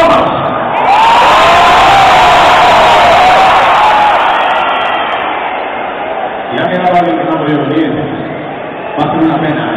¡Vamos! Ya quedaba alguien que no ha podido. Va a ser una pena.